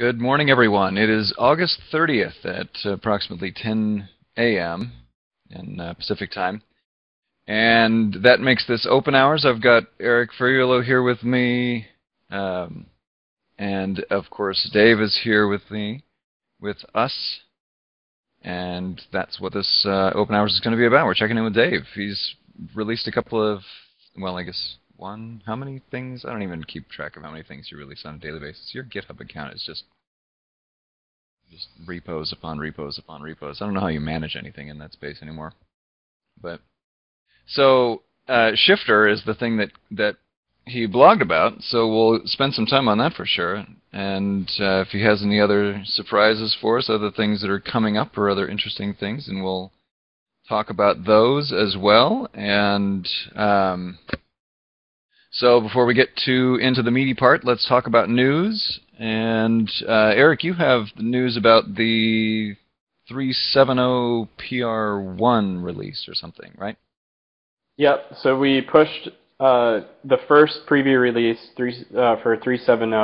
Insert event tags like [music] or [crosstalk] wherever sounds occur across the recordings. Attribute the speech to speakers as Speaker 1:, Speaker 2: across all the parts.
Speaker 1: Good morning, everyone. It is August 30th at approximately 10 a.m. in uh, Pacific time. And that makes this open hours. I've got Eric Ferraiuolo here with me. Um, and of course, Dav is here with me, with us. And that's what this uh, open hours is going to be about. We're checking in with Dav. He's released a couple of, well, I guess one. How many things? I don't even keep track of how many things you release on a daily basis. Your GitHub account is just just repos upon repos upon repos. I don't know how you manage anything in that space anymore. But so uh, Shifter is the thing that that he blogged about. So we'll spend some time on that for sure. And uh, if he has any other surprises for us, other things that are coming up or other interesting things, and we'll talk about those as well. And um, so before we get to into the meaty part, let's talk about news. And uh, Eric, you have the news about the 370 PR1 release or something, right?
Speaker 2: Yep. So we pushed uh, the first preview release three, uh, for 370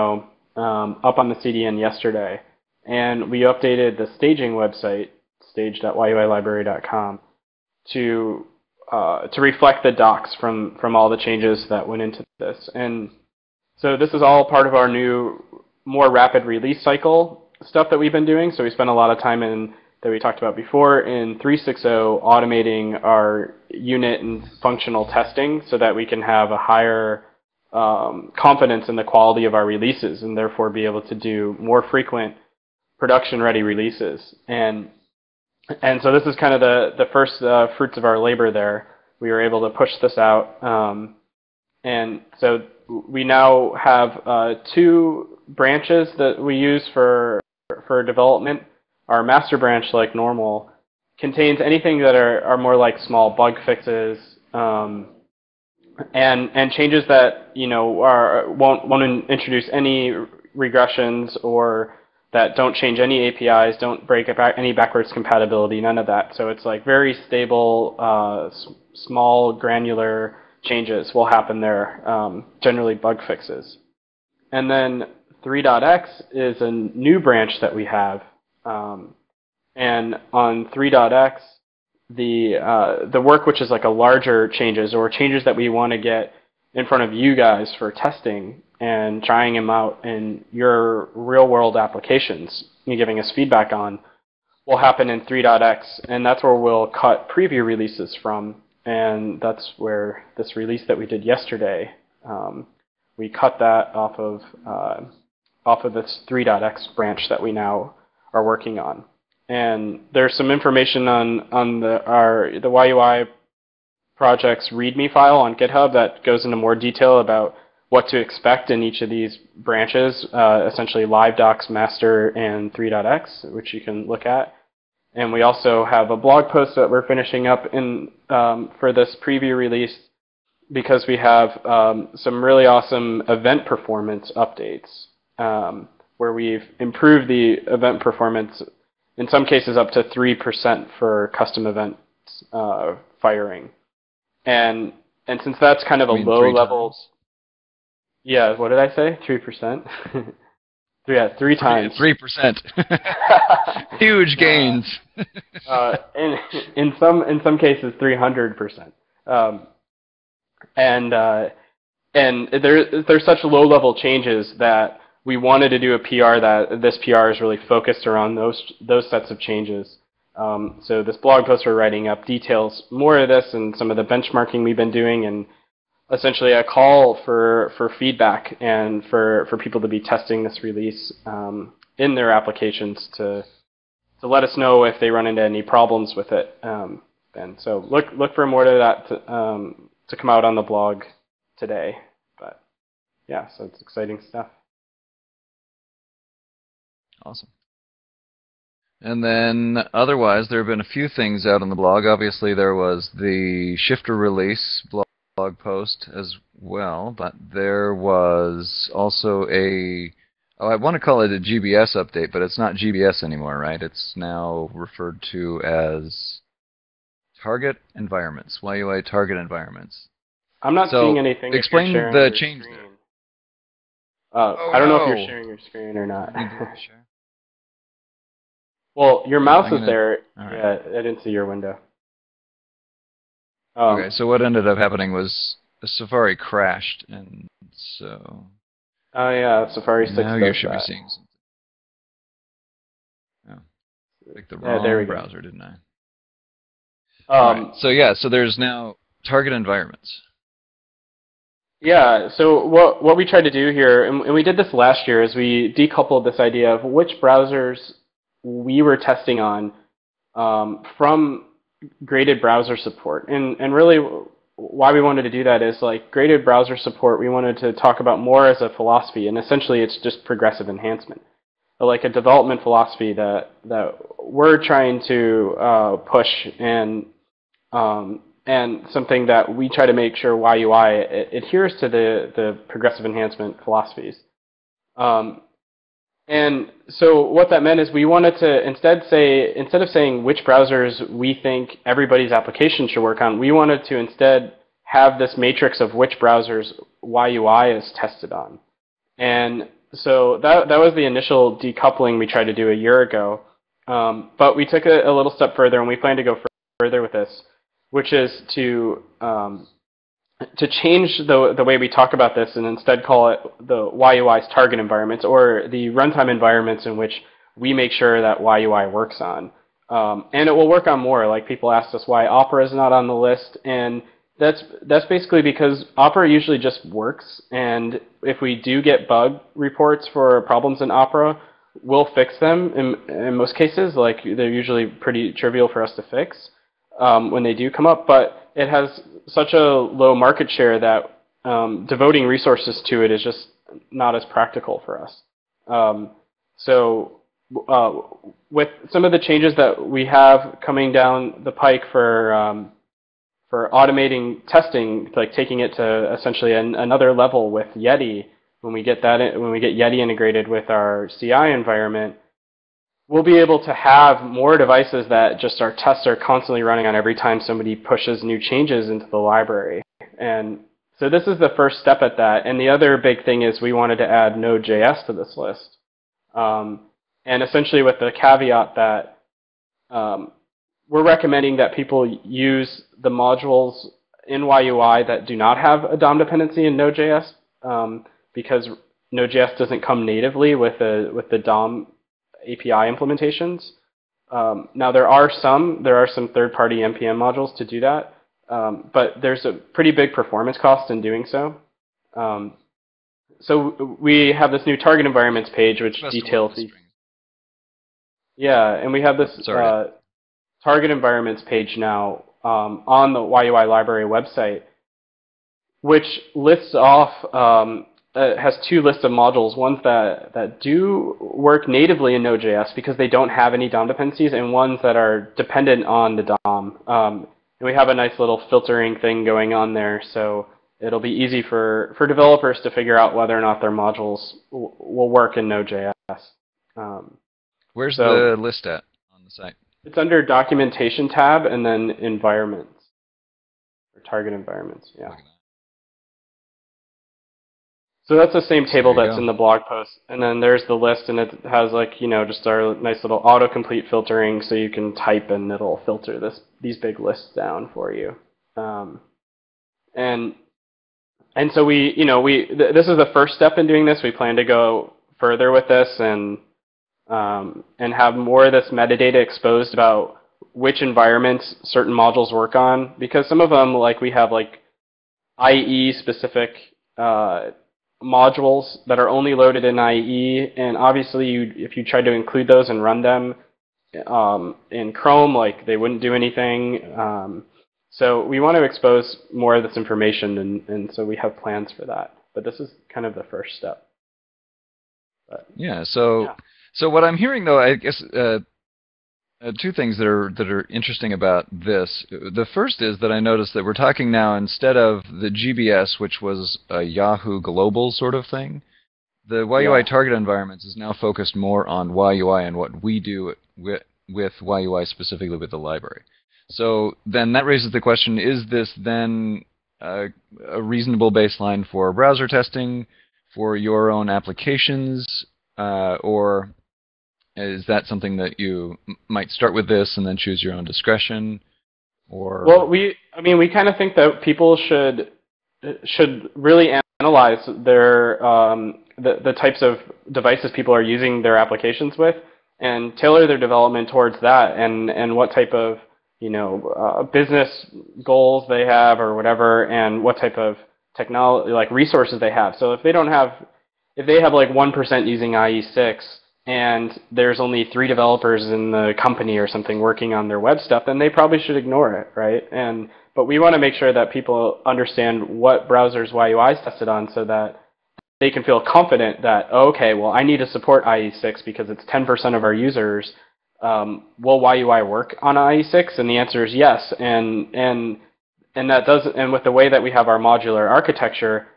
Speaker 2: um, up on the CDN yesterday, and we updated the staging website, stage.yuilibrary.com, to uh, to reflect the docs from from all the changes that went into this. And so this is all part of our new, more rapid release cycle stuff that we've been doing. So we spent a lot of time in that we talked about before in 360 automating our unit and functional testing so that we can have a higher um, confidence in the quality of our releases and therefore be able to do more frequent production ready releases. And and so this is kind of the, the first uh, fruits of our labor there. We were able to push this out. Um, and so we now have uh, two branches that we use for, for development. Our master branch, like normal, contains anything that are, are more like small bug fixes um, and, and changes that you know are, won't, won't introduce any regressions or that don't change any APIs, don't break any backwards compatibility, none of that. So it's like very stable, uh, small, granular changes will happen there, um, generally bug fixes. And then 3.x is a new branch that we have. Um, and on 3.x, the uh, the work which is like a larger changes or changes that we want to get in front of you guys for testing and trying them out in your real world applications and giving us feedback on will happen in 3.x, and that's where we'll cut preview releases from. And that's where this release that we did yesterday, um, we cut that off of uh, off of this 3.x branch that we now are working on. And there's some information on on the our the YUI project's README file on GitHub that goes into more detail about what to expect in each of these branches, uh, essentially LiveDocs, Master, and 3.x, which you can look at. And we also have a blog post that we're finishing up in um, for this preview release because we have um, some really awesome event performance updates um, where we've improved the event performance in some cases up to 3% for custom events uh, firing. And and since that's kind of a low level
Speaker 1: times?
Speaker 2: Yeah, what did I say? Three percent. [laughs] yeah, three times.
Speaker 1: Three percent. [laughs] Huge gains.
Speaker 2: uh, in in some in some cases, three hundred percent. Um, and uh, and there there's such low level changes that we wanted to do a PR that this PR is really focused around those those sets of changes. Um, so this blog post we're writing up details more of this and some of the benchmarking we've been doing and essentially a call for, for feedback and for, for people to be testing this release um, in their applications to, to let us know if they run into any problems with it. Um, and so look, look for more of that to, um, to come out on the blog today. But yeah, so it's exciting stuff.
Speaker 1: Awesome. And then otherwise, there have been a few things out on the blog. Obviously, there was the Shifter release blog blog post as well, but there was also a oh, I want to call it a GBS update, but it's not GBS anymore, right? It's now referred to as target environments, YUI target environments.
Speaker 2: I'm not
Speaker 1: so
Speaker 2: seeing anything.
Speaker 1: Explain the change there.
Speaker 2: Uh,
Speaker 1: Oh,
Speaker 2: I don't know if you're sharing your screen or not. [laughs] Well, your mouse is there.
Speaker 1: right.
Speaker 2: Yeah, I didn't see your window. Um,
Speaker 1: okay, so what ended up happening was Safari crashed, and so
Speaker 2: Oh yeah, Safari 6
Speaker 1: now you should be seeing something. Oh, picked the
Speaker 2: Yeah,
Speaker 1: wrong
Speaker 2: there we go.
Speaker 1: browser, didn't I?
Speaker 2: Um,
Speaker 1: Right. So yeah, so there's now target environments.
Speaker 2: Yeah, so what what we tried to do here, and, and we did this last year, is we decoupled this idea of which browsers we were testing on um, from graded browser support, and and really why we wanted to do that is like graded browser support. We wanted to talk about more as a philosophy, and essentially it's just progressive enhancement, like a development philosophy that that we're trying to uh, push and um, and something that we try to make sure YUI adheres to the, the progressive enhancement philosophies. Um, and so what that meant is we wanted to instead say, instead of saying which browsers we think everybody's application should work on, we wanted to instead have this matrix of which browsers YUI is tested on. And so that, that was the initial decoupling we tried to do a year ago. Um, but we took it a little step further and we plan to go further with this which is to um, to change the the way we talk about this and instead call it the YUI's target environments or the runtime environments in which we make sure that YUI works on. Um, and it will work on more. Like people asked us why Opera is not on the list, and that's that's basically because Opera usually just works. And if we do get bug reports for problems in Opera, we'll fix them in, in most cases. Like they're usually pretty trivial for us to fix um, when they do come up, but it has such a low market share that um, devoting resources to it is just not as practical for us. Um, so uh, with some of the changes that we have coming down the pike for um, for automating testing, like taking it to essentially an, another level with Yeti, when we get that in, when we get Yeti integrated with our CI environment, we'll be able to have more devices that just our tests are constantly running on every time somebody pushes new changes into the library. And so this is the first step at that. And the other big thing is we wanted to add Node.js to this list. Um, and essentially with the caveat that um, we're recommending that people use the modules in YUI that do not have a DOM dependency in Node.js um, because Node.js doesn't come natively with, a, with the DOM API implementations. Um, now there are some, there are some third-party NPM modules to do that, um, but there's a pretty big performance cost in doing so. Um, so we have this new target environments page which
Speaker 1: Best
Speaker 2: details the, yeah, and we have this uh, target environments page now um, on the YUI library website, which lists off um, uh, has two lists of modules. Ones that that do work natively in Node.js because they don't have any DOM dependencies, and ones that are dependent on the DOM. Um, and we have a nice little filtering thing going on there, so it'll be easy for for developers to figure out whether or not their modules w- will work in Node.js. Um,
Speaker 1: Where's
Speaker 2: So-
Speaker 1: the list at on the site?
Speaker 2: it's under documentation tab and then environments or target environments. Yeah.
Speaker 1: Look at that.
Speaker 2: So that's the same table that's
Speaker 1: go.
Speaker 2: in the blog post, and then there's the list, and it has like you know just our nice little autocomplete filtering, so you can type and it'll filter this these big lists down for you. Um, and and so we you know we th- this is the first step in doing this. We plan to go further with this and um, and have more of this metadata exposed about which environments certain modules work on, because some of them like we have like IE specific. Uh, modules that are only loaded in IE, and obviously, you, if you tried to include those and run them um, in Chrome, like they wouldn't do anything. Um, so we want to expose more of this information, and, and so we have plans for that. But this is kind of the first step. But,
Speaker 1: Yeah. So,
Speaker 2: Yeah.
Speaker 1: so what I'm hearing though, I guess uh, uh, two things that are that are interesting about this. The first is that I noticed that we're talking now instead of the GBS, which was a Yahoo global sort of thing. The YUI
Speaker 2: Yeah.
Speaker 1: target environments is now focused more on YUI and what we do with, with YUI specifically with the library. So then that raises the question: Is this then uh, a reasonable baseline for browser testing? for your own applications, uh, or is that something that you m- might start with this and then choose your own discretion? Or
Speaker 2: Well, we, I mean, we kind of think that people should should really analyze their um, the the types of devices people are using their applications with, and tailor their development towards that, and and what type of you know uh, business goals they have or whatever, and what type of technology like resources they have. So if they don't have if they have like one percent using IE6 and there's only three developers in the company or something working on their web stuff, then they probably should ignore it, right? And but we want to make sure that people understand what browsers YUI is tested on so that they can feel confident that, oh, okay, well, I need to support IE6 because it's 10% of our users. Um, will YUI work on IE6? And the answer is yes. And, and, and that does, and with the way that we have our modular architecture,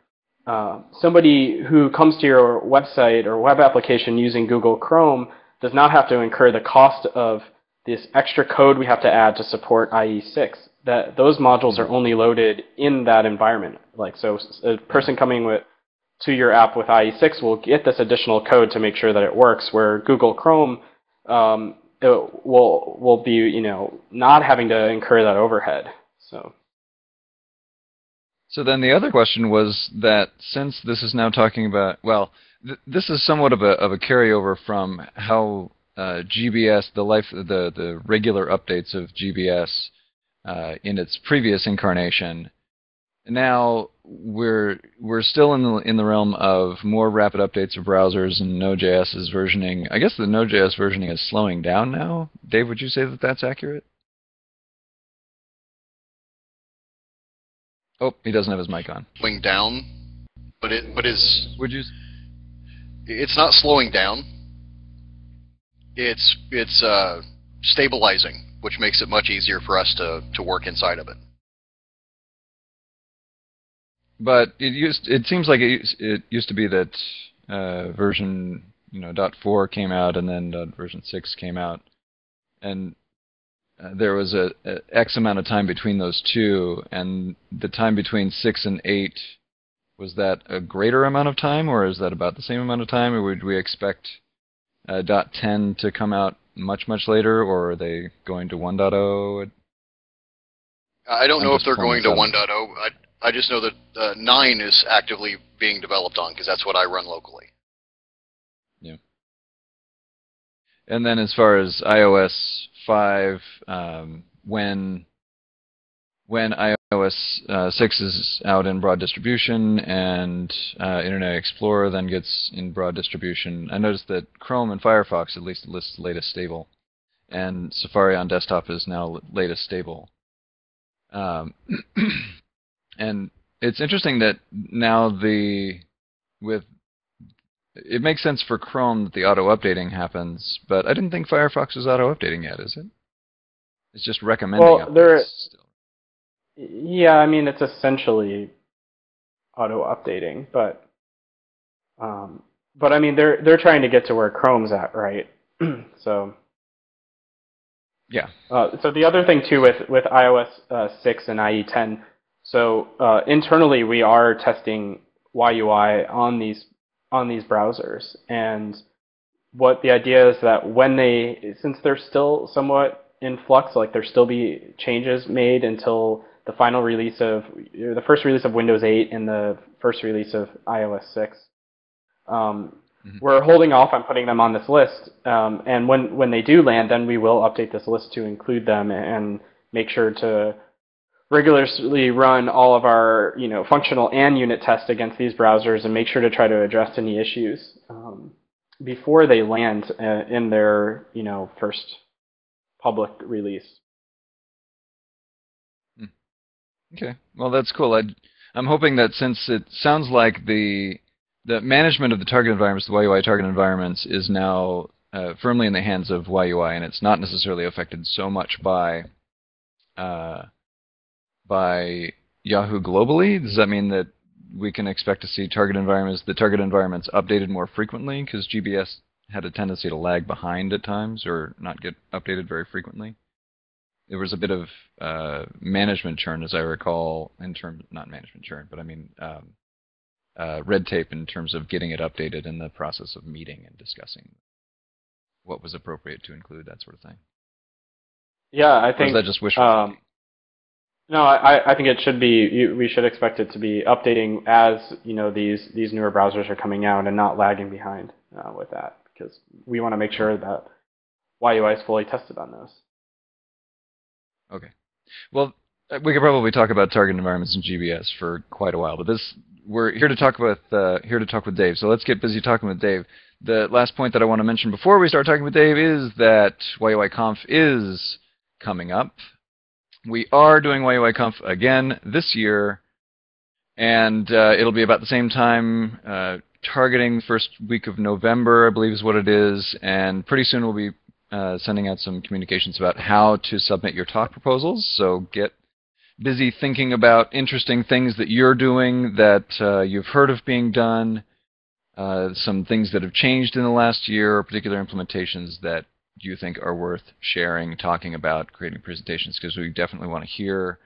Speaker 2: uh, somebody who comes to your website or web application using Google Chrome does not have to incur the cost of this extra code we have to add to support IE6. That those modules are only loaded in that environment. Like so, a person coming with to your app with IE6 will get this additional code to make sure that it works. Where Google Chrome um, will will be you know not having to incur that overhead. So.
Speaker 1: So then the other question was that since this is now talking about, well, th- this is somewhat of a, of a carryover from how uh, GBS, the life, the, the regular updates of GBS uh, in its previous incarnation. Now we're we're still in the in the realm of more rapid updates of browsers and Node.js is versioning. I guess the Node.js versioning is slowing down now. Dav, would you say that that's accurate? Oh, he doesn't have his mic on.
Speaker 3: Slowing down, but it but is
Speaker 1: Would you?
Speaker 3: it's not slowing down. It's it's uh, stabilizing, which makes it much easier for us to to work inside of it.
Speaker 1: But it used. It seems like it used, it used to be that uh, version you know dot four came out and then uh, version six came out, and uh, there was a, a X amount of time between those two, and the time between six and eight was that a greater amount of time, or is that about the same amount of time, or would we expect uh, dot ten to come out much much later, or are they going to 1.0?
Speaker 3: I don't
Speaker 1: I'm
Speaker 3: know if they're going to
Speaker 1: up.
Speaker 3: 1.0. I I just know that uh, 9 is actively being developed on because that's what I run locally. Yeah.
Speaker 1: And then as far as iOS 5, um, when when iOS uh, 6 is out in broad distribution and uh, Internet Explorer then gets in broad distribution, I noticed that Chrome and Firefox at least lists latest stable, and Safari on desktop is now latest stable. Um, [clears throat] and it's interesting that now the with it makes sense for Chrome that the auto updating happens, but I didn't think Firefox was auto updating yet, is it? It's just recommending
Speaker 2: Well,
Speaker 1: updates
Speaker 2: there-
Speaker 1: still.
Speaker 2: Yeah, I mean it's essentially auto updating, but um, but I mean they're they're trying to get to where Chrome's at, right? [clears throat] so
Speaker 1: Yeah.
Speaker 2: uh, so the other thing too with with iOS uh, 6 and IE 10, so uh, internally we are testing YUI on these on these browsers, and what the idea is that when they since they're still somewhat in flux, like there still be changes made until the final release of the first release of Windows 8 and the first release of iOS 6. Um,
Speaker 1: Mhm.
Speaker 2: We're holding off on putting them on this list, um, and when when they do land, then we will update this list to include them and make sure to regularly run all of our you know functional and unit tests against these browsers and make sure to try to address any issues um, before they land uh, in their you know first public release.
Speaker 1: Okay. Well, that's cool. i I'm hoping that since it sounds like the the management of the target environments, the YUI target environments, is now uh, firmly in the hands of YUI, and it's not necessarily affected so much by uh, by Yahoo globally. Does that mean that we can expect to see target environments, the target environments, updated more frequently? Because GBS had a tendency to lag behind at times, or not get updated very frequently there was a bit of uh, management churn, as I recall, in terms not management churn, but I mean um, uh, red tape in terms of getting it updated in the process of meeting and discussing what was appropriate to include, that sort of thing.
Speaker 2: Yeah, I
Speaker 1: Or
Speaker 2: think.
Speaker 1: is that just wishful
Speaker 2: um,
Speaker 1: thinking?
Speaker 2: No, I, I think it should be. We should expect it to be updating as you know these these newer browsers are coming out and not lagging behind uh, with that because we want to make sure that YUI is fully tested on those.
Speaker 1: Okay. Well, uh, we could probably talk about target environments in GBS for quite a while, but this we're here to talk with uh, here to talk with Dav. So let's get busy talking with Dav. The last point that I want to mention before we start talking with Dav is that YUIConf is coming up. We are doing YUIConf again this year, and uh, it'll be about the same time, uh, targeting first week of November, I believe is what it is, and pretty soon we'll be uh, sending out some communications about how to submit your talk proposals. So get busy thinking about interesting things that you're doing that uh, you've heard of being done, uh, some things that have changed in the last year, or particular implementations that you think are worth sharing, talking about, creating presentations, because we definitely want to hear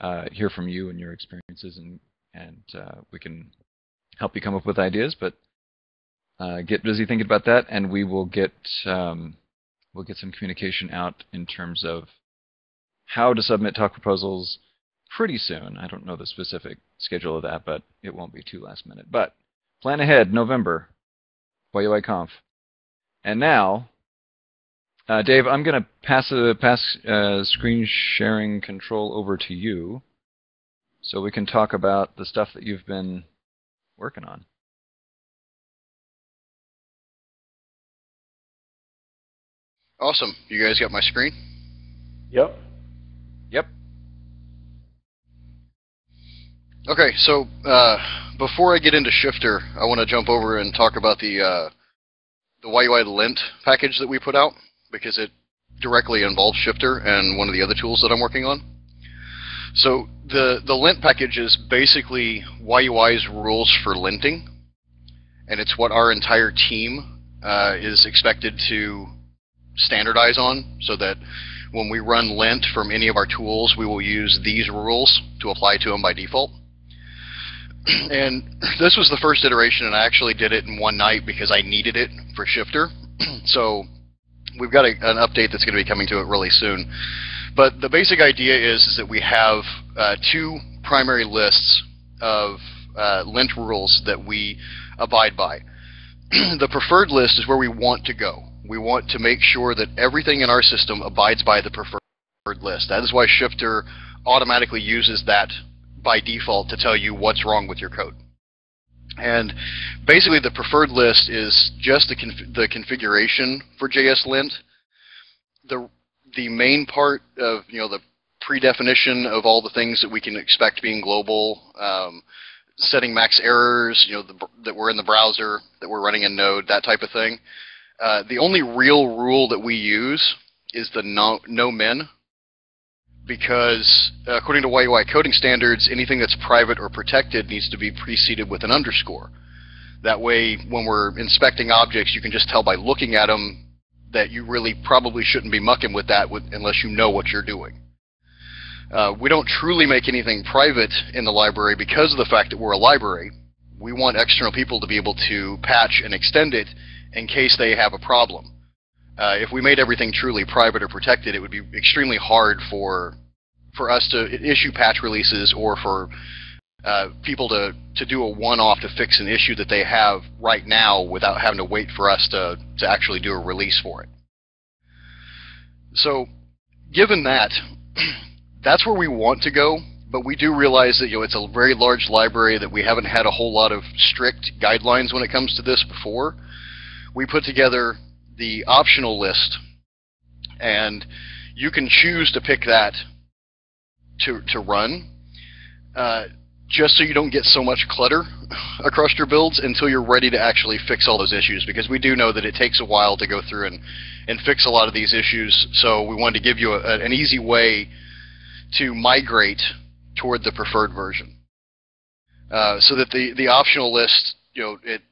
Speaker 1: uh, hear from you and your experiences, and and uh, we can help you come up with ideas. But uh, get busy thinking about that, and we will get um, we'll get some communication out in terms of how to submit talk proposals pretty soon. I don't know the specific schedule of that, but it won't be too last minute. But plan ahead, November, YUIConf. And now, uh, Dav, I'm going to pass the pass uh, screen sharing control over to you, so we can talk about the stuff that you've been working on.
Speaker 3: Awesome. You guys got my screen?
Speaker 2: Yep.
Speaker 1: Yep.
Speaker 3: Okay, so uh, before I get into Shifter, I want to jump over and talk about the uh, the YUI lint package that we put out because it directly involves Shifter and one of the other tools that I'm working on. So the the lint package is basically YUI's rules for linting, and it's what our entire team uh, is expected to standardize on, so that when we run lint from any of our tools, we will use these rules to apply to them by default. [clears throat] and [clears throat] this was the first iteration, and I actually did it in one night because I needed it for Shifter. [clears throat] so we've got a, an update that's going to be coming to it really soon. But the basic idea is, is that we have uh, two primary lists of uh, lint rules that we abide by. [clears throat] the preferred list is where we want to go. We want to make sure that everything in our system abides by the preferred list. That is why Shifter automatically uses that by default to tell you what's wrong with your code. And basically, the preferred list is just the, conf- the configuration for JSLint. The the main part of you know the predefinition of all the things that we can expect being global, um, setting max errors, you know the, that we're in the browser, that we're running in Node, that type of thing. Uh, the only real rule that we use is the no, nomen because uh, according to YUI coding standards, anything that's private or protected needs to be preceded with an underscore. That way, when we're inspecting objects, you can just tell by looking at them that you really probably shouldn't be mucking with that with, unless you know what you're doing. Uh, we don't truly make anything private in the library because of the fact that we're a library. We want external people to be able to patch and extend it in case they have a problem. Uh, if we made everything truly private or protected, it would be extremely hard for for us to issue patch releases or for uh, people to, to do a one-off to fix an issue that they have right now without having to wait for us to, to actually do a release for it. So, given that, [clears throat] that's where we want to go, but we do realize that you know it's a very large library that we haven't had a whole lot of strict guidelines when it comes to this before. We put together the optional list, and you can choose to pick that to to run, uh, just so you don't get so much clutter [laughs] across your builds until you're ready to actually fix all those issues. Because we do know that it takes a while to go through and and fix a lot of these issues. So we wanted to give you a, an easy way to migrate toward the preferred version, uh, so that the the optional list, you know, it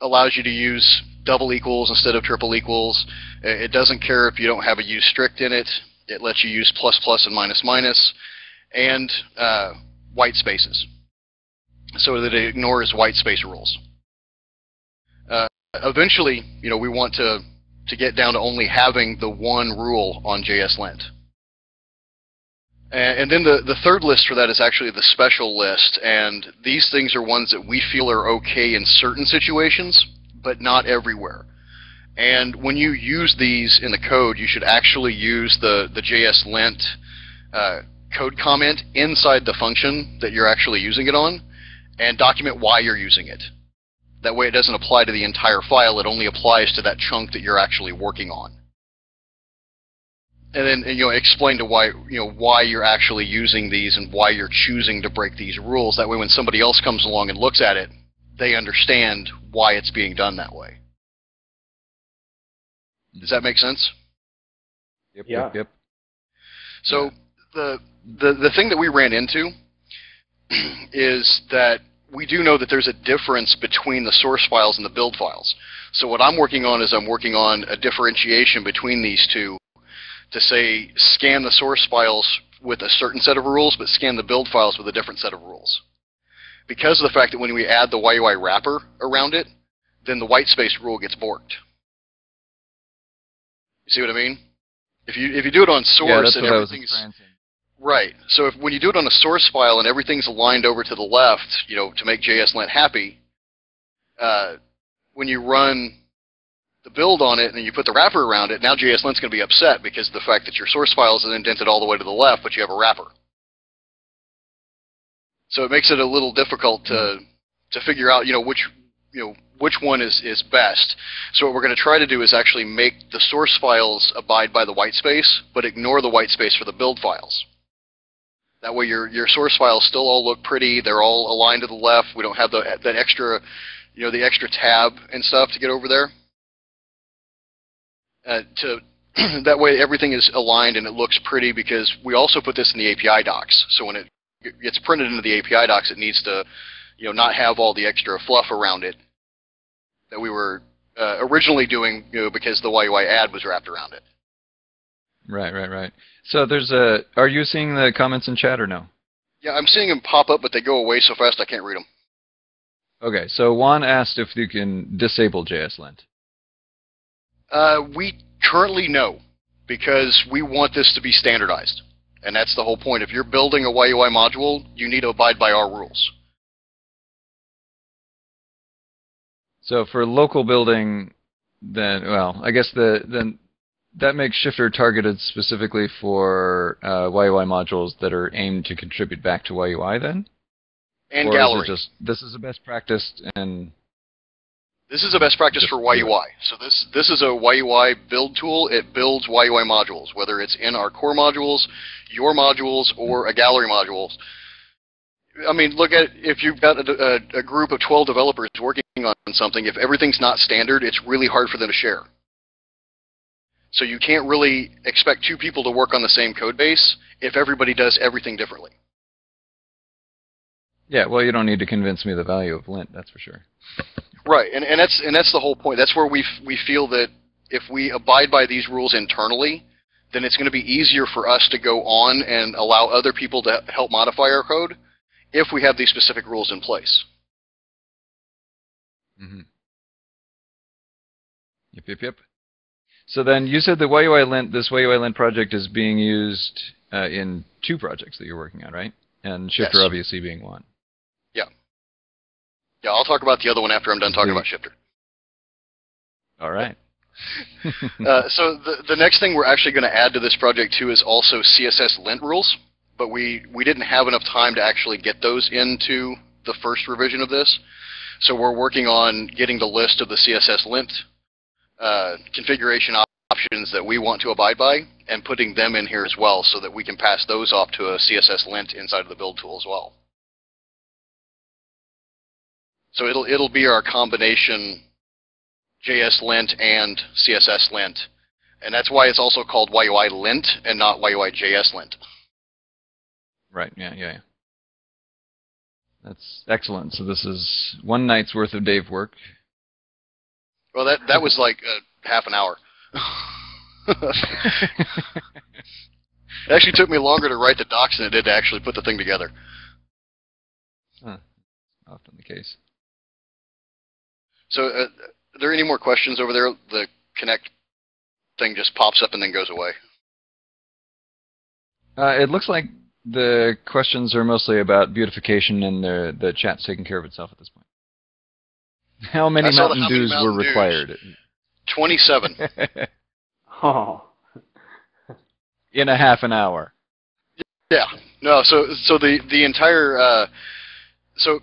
Speaker 3: allows you to use double equals instead of triple equals. It doesn't care if you don't have a use strict in it. It lets you use plus plus and minus minus, and uh, white spaces. so that it ignores white space rules. Uh, eventually, you know, we want to to get down to only having the one rule on JSLint. And, and then the, the third list for that is actually the special list, and these things are ones that we feel are okay in certain situations, but not everywhere. And when you use these in the code, you should actually use the, the JSLint uh, code comment inside the function that you're actually using it on, and document why you're using it. That way it doesn't apply to the entire file, it only applies to that chunk that you're actually working on. And then you know explain to why you know why you're actually using these and why you're choosing to break these rules. That way when somebody else comes along and looks at it, they understand why it's being done that way. Does that make sense?
Speaker 1: Yep,
Speaker 2: Yeah.
Speaker 1: yep, yep.
Speaker 3: So
Speaker 1: Yeah.
Speaker 3: the the the thing that we ran into [clears throat] is that we do know that there's a difference between the source files and the build files. So what I'm working on is I'm working on a differentiation between these two to say scan the source files with a certain set of rules, but scan the build files with a different set of rules. Because of the fact that when we add the YUI wrapper around it, then the white space rule gets borked. You see what I mean? If you if you do it on source
Speaker 1: yeah,
Speaker 3: and everything's. Right. So if when you do it on a source file and everything's aligned over to the left, you know, to make JSLint happy, uh, when you run the build on it and you put the wrapper around it, now JSLint's going to be upset because of the fact that your source file is indented all the way to the left, but you have a wrapper. So it makes it a little difficult to to figure out, you know, which you know which one is is best. So what we're going to try to do is actually make the source files abide by the white space, but ignore the white space for the build files. That way your your source files still all look pretty. They're all aligned to the left. We don't have the that extra, you know, the extra tab and stuff to get over there. Uh, to [clears throat] that way everything is aligned and it looks pretty because we also put this in the API docs. So when it gets printed into the API docs, it needs to, you know, not have all the extra fluff around it that we were uh, originally doing, you know, because the YUI.add was wrapped around it.
Speaker 1: Right, right, right. So there's a. Are you seeing the comments in chat or no?
Speaker 3: Yeah, I'm seeing them pop up, but they go away so fast I can't read them.
Speaker 1: Okay, so Juan asked if you can disable JSLint.
Speaker 3: Uh, we currently know because we want this to be standardized. And that's the whole point. If you're building a YUI module, you need to abide by our rules.
Speaker 1: So for local building, then well, I guess the then that makes Shifter targeted specifically for uh, YUI modules that are aimed to contribute back to YUI. Then,
Speaker 3: And
Speaker 1: or
Speaker 3: gallery.
Speaker 1: is just this is a best practice and
Speaker 3: This is a best practice
Speaker 1: Just
Speaker 3: for. YUI. So this this is a YUI build tool. It builds YUI modules, whether it's in our core modules, your modules, or a gallery modules. I mean, look at if you've got a, a, a group of 12 developers working on something. If everything's not standard, it's really hard for them to share. So you can't really expect two people to work on the same code base if everybody does everything differently.
Speaker 1: yeah, well, you don't need to convince me the value of lint. That's for sure.
Speaker 3: Right, and, and that's and that's the whole point. That's where we f- we feel that if we abide by these rules internally, then it's going to be easier for us to go on and allow other people to help modify our code if we have these specific rules in place.
Speaker 1: Mm-hmm. Yep, yep, yep. So then you said the YUI lint, this YUI lint project is being used uh, in two projects that you're working on, right? And Shifter
Speaker 3: Yes.
Speaker 1: obviously being one.
Speaker 3: Yeah, I'll talk about the other one after I'm done talking about Shifter.
Speaker 1: All right. [laughs]
Speaker 3: Uh, so the the next thing we're actually going to add to this project too is also CSS lint rules, but we we didn't have enough time to actually get those into the first revision of this. So we're working on getting the list of the CSS lint uh, configuration op- options that we want to abide by and putting them in here as well, so that we can pass those off to a CSS lint inside of the build tool as well. So it'll it'll be our combination JS lint and CSS lint. And that's why it's also called YUI lint and not YUI JS lint.
Speaker 1: right. Yeah, yeah, yeah. That's excellent. So this is one night's worth of Dav work.
Speaker 3: Well, that that was like uh, half an hour. [laughs] [laughs] it actually took me longer to write the docs than it did to actually put the thing together.
Speaker 1: often the case.
Speaker 3: So, uh, are there any more questions over there? The connect thing just pops up and then goes away.
Speaker 1: Uh, it looks like the questions are mostly about beautification, and the the chat's taking care of itself at this point. [laughs] How many
Speaker 3: I saw the
Speaker 1: Mountain
Speaker 3: how many
Speaker 1: Dews
Speaker 3: Mountain
Speaker 1: were
Speaker 3: Dews.
Speaker 1: required?
Speaker 3: Twenty-seven. [laughs]
Speaker 2: Oh.
Speaker 1: In a half an hour.
Speaker 3: Yeah. No. So so the the entire uh, so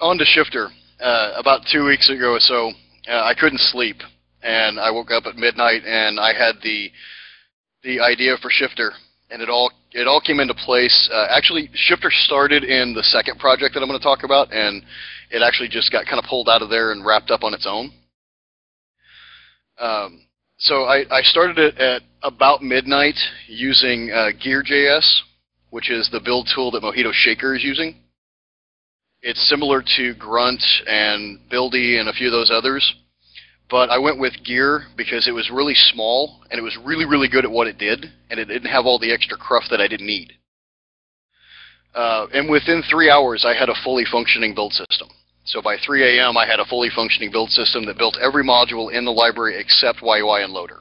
Speaker 3: on to shifter. Uh, about two weeks ago or so, uh, I couldn't sleep, and I woke up at midnight, and I had the the idea for shifter, and it all it all came into place. Uh, actually, shifter started in the second project that I'm going to talk about, and it actually just got kind of pulled out of there and wrapped up on its own. Um, so I, I started it at about midnight using uh, Gear.js, which is the build tool that Mojito Shaker is using. It's similar to Grunt and Buildy and a few of those others, but I went with Gear because it was really small and it was really, really good at what it did, and it didn't have all the extra cruft that I didn't need. Uh, and within three hours, I had a fully functioning build system. So by 3 a.m., I had a fully functioning build system that built every module in the library except YUI and Loader.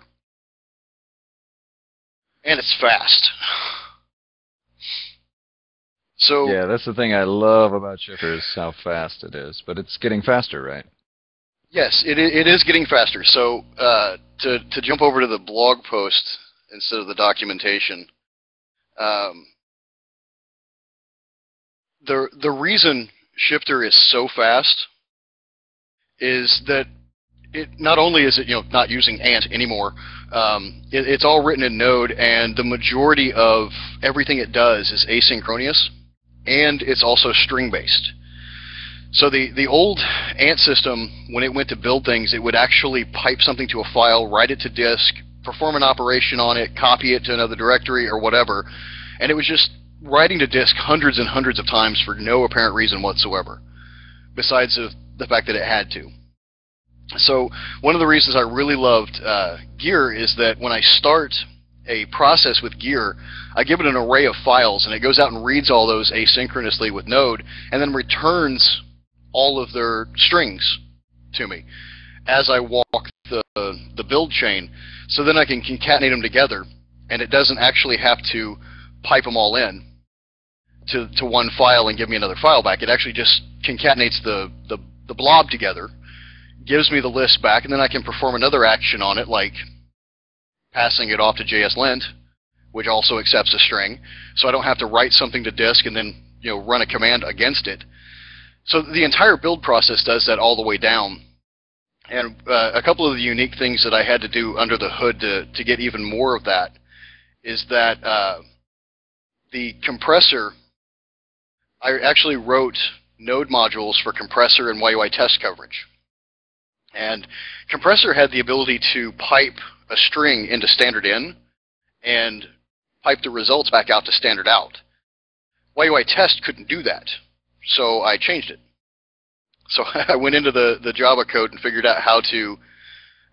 Speaker 3: And it's fast. So
Speaker 1: Yeah, that's the thing I love about Shifter is how fast it is, but it's getting faster, right?
Speaker 3: Yes, it, it is getting faster. So uh, to to jump over to the blog post instead of the documentation, um, the the reason Shifter is so fast is that it not only is it you know not using Ant anymore, um, it, it's all written in Node, and the majority of everything it does is asynchronous, and it's also string based. So the, the old Ant system, when it went to build things, it would actually pipe something to a file, write it to disk, perform an operation on it, copy it to another directory or whatever, and it was just writing to disk hundreds and hundreds of times for no apparent reason whatsoever, besides the, the fact that it had to. So one of the reasons I really loved uh, Gear is that when I start a process with Gear, I give it an array of files, and it goes out and reads all those asynchronously with Node, and then returns all of their strings to me as I walk the the build chain. So then I can concatenate them together, and it doesn't actually have to pipe them all in to to one file and give me another file back. It actually just concatenates the the, the blob together, gives me the list back, and then I can perform another action on it, like passing it off to JSLint, which also accepts a string. So I don't have to write something to disk and then you know run a command against it. So the entire build process does that all the way down. And uh, a couple of the unique things that I had to do under the hood to, to get even more of that is that uh, the compressor, I actually wrote node modules for compressor and YUI test coverage. And compressor had the ability to pipe a string into standard in and pipe the results back out to standard out. YUI test couldn't do that so I changed it. So [laughs] I went into the, the Java code and figured out how to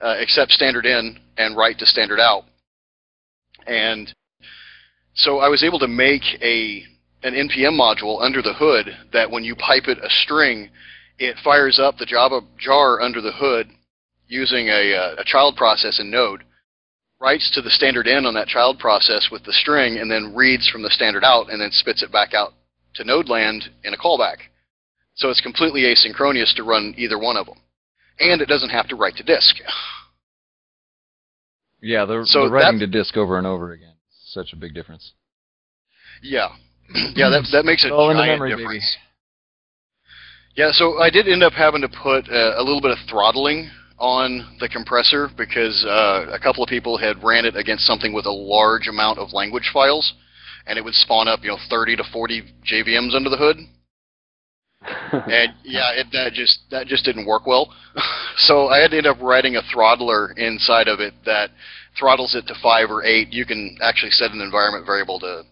Speaker 3: uh, accept standard in and write to standard out. And so I was able to make a an NPM module under the hood that when you pipe it a string, it fires up the Java jar under the hood using a, uh, a child process in Node, writes to the standard in on that child process with the string, and then reads from the standard out and then spits it back out to node land in a callback. So it's completely asynchronous to run either one of them. And it doesn't have to write to disk.
Speaker 1: Yeah, the,
Speaker 3: So
Speaker 1: the writing
Speaker 3: that-
Speaker 1: to disk over and over again. Such a big difference.
Speaker 3: Yeah. [clears throat] yeah, that, that makes a
Speaker 1: All in the
Speaker 3: giant
Speaker 1: memory, baby.
Speaker 3: difference. Yeah, so I did end up having to put uh, a little bit of throttling on the compressor because uh, a couple of people had ran it against something with a large amount of language files, and it would spawn up, you know, 30 to 40 JVMs under the hood. [laughs] and yeah, it, that just that just didn't work well. [laughs] so I had to end up writing a throttler inside of it that throttles it to five or eight. You can actually set an environment variable to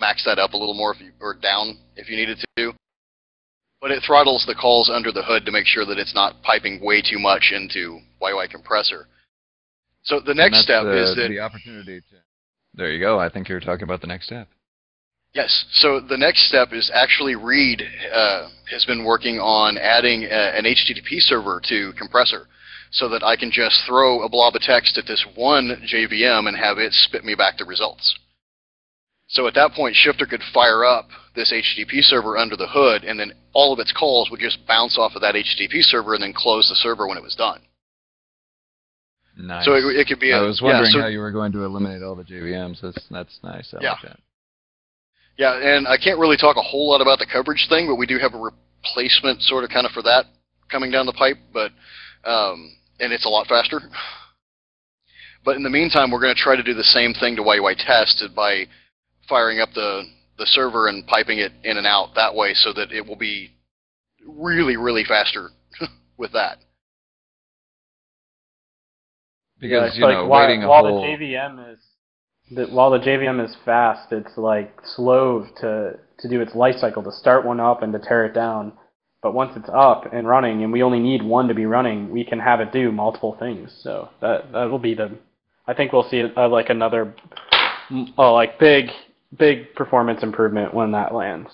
Speaker 3: max that up a little more if you, or down if you needed to. But it throttles the calls under the hood to make sure that it's not piping way too much into YUI compressor. So the next step
Speaker 1: uh,
Speaker 3: is that
Speaker 1: the opportunity to. There you go. I think you're talking about the next step.
Speaker 3: Yes. So the next step is actually Reid uh, has been working on adding a, an HTTP server to compressor so that I can just throw a blob of text at this one JVM and have it spit me back the results. So at that point, Shifter could fire up this HTTP server under the hood, and then all of its calls would just bounce off of that HTTP server and then close the server when it was done.
Speaker 1: Nice.
Speaker 3: So it, it could be. A,
Speaker 1: I was wondering
Speaker 3: yeah, so,
Speaker 1: how you were going to eliminate all the JVMs. That's that's nice. I
Speaker 3: Yeah.
Speaker 1: like that.
Speaker 3: Yeah, and I can't really talk a whole lot about the coverage thing, but we do have a replacement sort of kind of for that coming down the pipe, but um, and it's a lot faster. But in the meantime, we're going to try to do the same thing to YUI test by firing up the the server and piping it in and out that way, so that it will be really, really faster [laughs] with that.
Speaker 1: Because
Speaker 2: it's
Speaker 1: you
Speaker 2: like
Speaker 1: know,
Speaker 2: while,
Speaker 1: waiting a
Speaker 2: while
Speaker 1: whole
Speaker 2: the JVM is the, while the JVM is fast, it's like slow to to do its life cycle to start one up and to tear it down. But once it's up and running, and we only need one to be running, we can have it do multiple things. So that that will be the. I think we'll see uh, like another, oh, like big big performance improvement when that lands.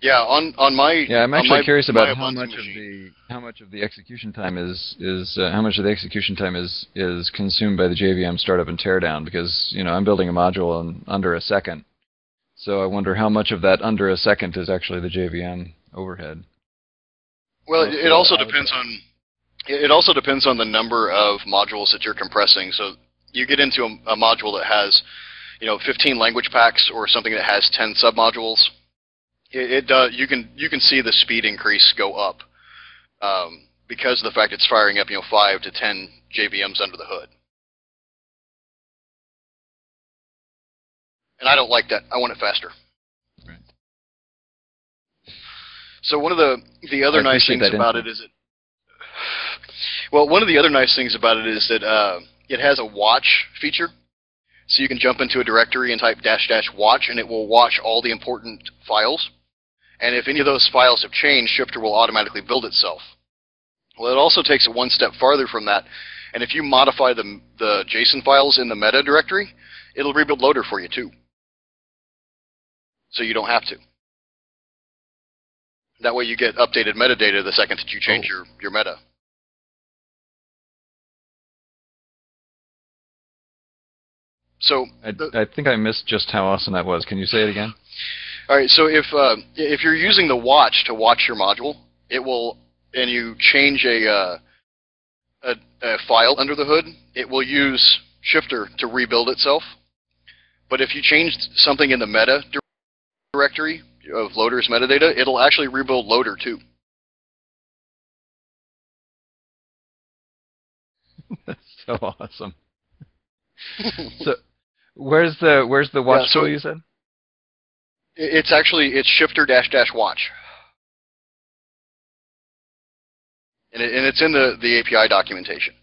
Speaker 3: Yeah, on on my
Speaker 1: Yeah, I'm actually
Speaker 3: my-
Speaker 1: curious about how
Speaker 3: Ubuntu
Speaker 1: much of the how much of the execution time is is uh, how much of the execution time is is consumed by the JVM startup and teardown because you know I'm building a module in under a second, so I wonder how much of that under a second is actually the JVM overhead.
Speaker 3: Well,
Speaker 2: That's
Speaker 3: it, it also depends on it it also depends on the number of modules that you're compressing. So you get into a, a module that has, you know, 15 language packs or something that has 10 submodules. It, it does. You can you can see the speed increase go up um, because of the fact it's firing up, you know, five to 10 JVMs under the hood. And I don't like that. I want it faster.
Speaker 1: Right.
Speaker 3: So one of the the other nice things about
Speaker 1: insight.
Speaker 3: it is it. Well, one of the other nice things about it is that uh, it has a watch feature, so you can jump into a directory and type dash dash watch, and it will watch all the important files. And if any of those files have changed, Shifter will automatically build itself. Well, it also takes it one step farther from that, and if you modify the the JSON files in the meta directory, it'll rebuild loader for you too. So you don't have to. That way you get updated metadata the second that you change
Speaker 1: Oh.
Speaker 3: your, your meta. So,
Speaker 1: I,
Speaker 3: the-
Speaker 1: I think I missed just how awesome that was. Can you say it again? [laughs]
Speaker 3: all right. So if uh, if you're using the watch to watch your module, it will, and you change a, uh, a a file under the hood, it will use Shifter to rebuild itself. But if you change something in the meta directory of loader's metadata, it'll actually rebuild loader too. [laughs]
Speaker 1: That's so awesome. [laughs] so, where's the where's the watch
Speaker 3: so-
Speaker 1: tool you said?
Speaker 3: It's actually it's shifter dash dash watch, and, it, and it's in the the API documentation.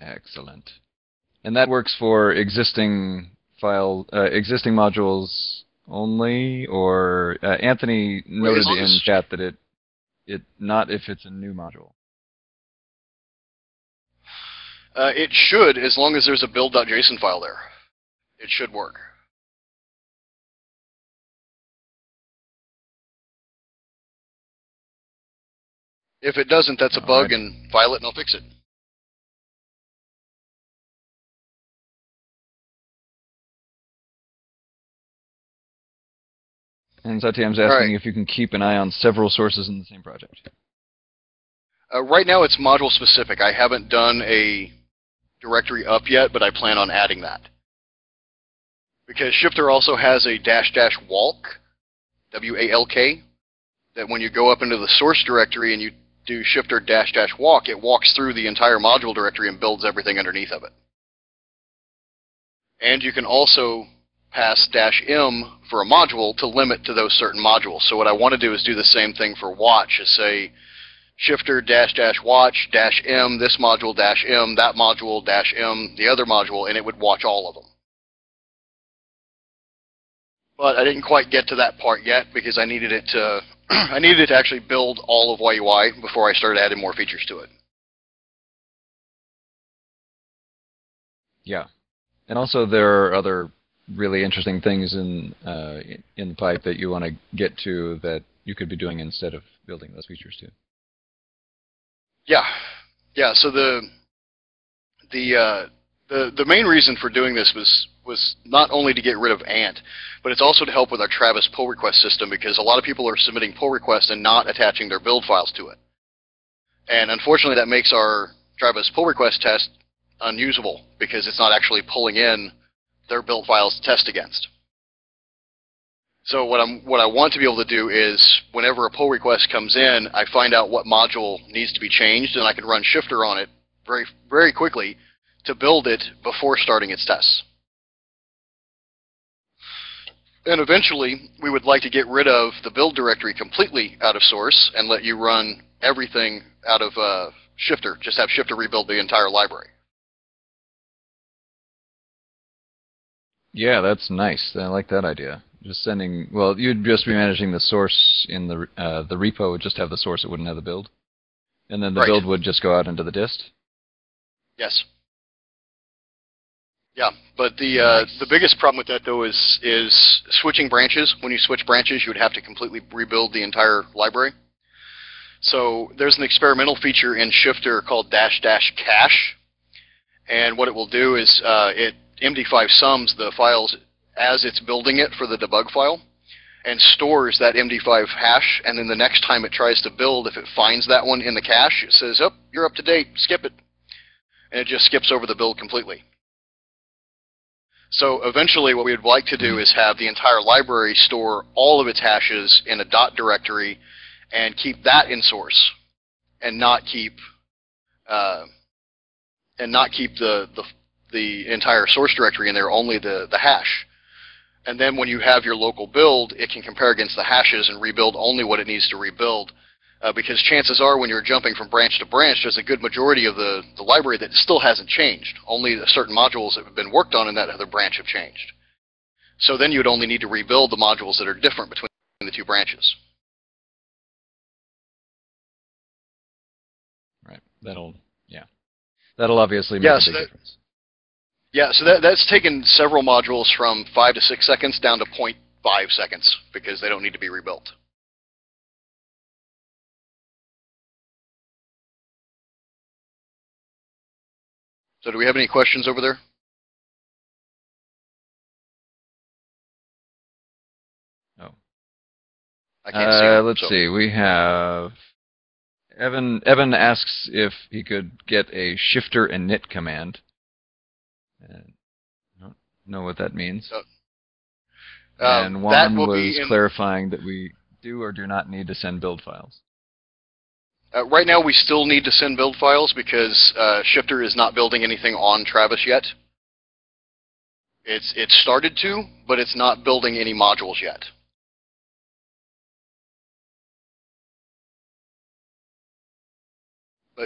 Speaker 1: Excellent. And that works for existing file uh, existing modules only, or uh, Anthony noted in chat that it it not if it's a new module.
Speaker 3: Uh, it should, as long as there's a build.json file there, it should work. If it doesn't, that's a
Speaker 1: All
Speaker 3: bug,
Speaker 1: right.
Speaker 3: and file it, and I'll fix it.
Speaker 1: And Satyam's asking
Speaker 3: right.
Speaker 1: if you can keep an eye on several sources in the same project.
Speaker 3: Uh, right now, it's module specific. I haven't done a directory up yet, but I plan on adding that. Because Shifter also has a dash dash walk, W A L K, that when you go up into the source directory and you do Shifter dash dash walk, it walks through the entire module directory and builds everything underneath of it. And you can also pass dash M for a module to limit to those certain modules. So what I want to do is do the same thing for watch, is say shifter dash dash watch dash M, this module dash M, that module dash M, the other module, and it would watch all of them. But I didn't quite get to that part yet because I needed it to [clears throat] I needed to actually build all of YUI before I started adding more features to it.
Speaker 1: Yeah. And also, there are other really interesting things in uh, in the pipe that you want to get to that you could be doing instead of building those features too.
Speaker 3: Yeah, yeah. So the the uh, the the main reason for doing this was was not only to get rid of Ant, but it's also to help with our Travis pull request system because a lot of people are submitting pull requests and not attaching their build files to it. And unfortunately, that makes our Travis pull request test unusable because it's not actually pulling in their build files to test against. So what I'm what I want to be able to do is whenever a pull request comes in, I find out what module needs to be changed and I can run shifter on it very very quickly to build it before starting its tests. And eventually, we would like to get rid of the build directory completely out of source and let you run everything out of uh, Shifter. Just have Shifter rebuild the entire library.
Speaker 1: Yeah, that's nice. I like that idea. Just sending. Well, you'd just be managing the source in the uh, the repo would just have the source. It wouldn't have the build, and then the
Speaker 3: Right.
Speaker 1: build would just go out into the dist.
Speaker 3: Yes. Yeah, but the uh, the biggest problem with that though is is switching branches. When you switch branches, you would have to completely rebuild the entire library. So there's an experimental feature in Shifter called dash dash cache, and what it will do is uh, it MD5 sums the files as it's building it for the debug file, and stores that MD5 hash. And then the next time it tries to build, if it finds that one in the cache, it says, "Oh, you're up to date. Skip it." and it just skips over the build completely. So eventually what we would like to do is have the entire library store all of its hashes in a dot directory and keep that in source and not keep uh, and not keep the, the the entire source directory in there, only the, the hash. And then when you have your local build, it can compare against the hashes and rebuild only what it needs to rebuild uh, because chances are when you're jumping from branch to branch, there's a good majority of the, the library that still hasn't changed. Only the certain modules that have been worked on in that other branch have changed. So then you would only need to rebuild the modules that are different between the two branches.
Speaker 1: Right. That'll. Yeah. That'll obviously make
Speaker 3: Yes,
Speaker 1: a big
Speaker 3: that-
Speaker 1: difference.
Speaker 3: Yeah, so that, that's taken several modules from 5 to 6 seconds down to 0.5 seconds because they don't need to be rebuilt. So do we have any questions over there?
Speaker 1: Oh.
Speaker 3: I can't see.
Speaker 1: Uh,
Speaker 3: them,
Speaker 1: let's
Speaker 3: so-
Speaker 1: see. We have Evan. Evan asks if he could get a shifter init command. And I don't know what that means.
Speaker 3: Uh,
Speaker 1: and
Speaker 3: that
Speaker 1: Juan
Speaker 3: will
Speaker 1: was
Speaker 3: in-
Speaker 1: clarifying that we do or do not need to send build files.
Speaker 3: Uh, right now, we still need to send build files because uh, Shifter is not building anything on Travis yet. It's it's started to, but it's not building any modules yet.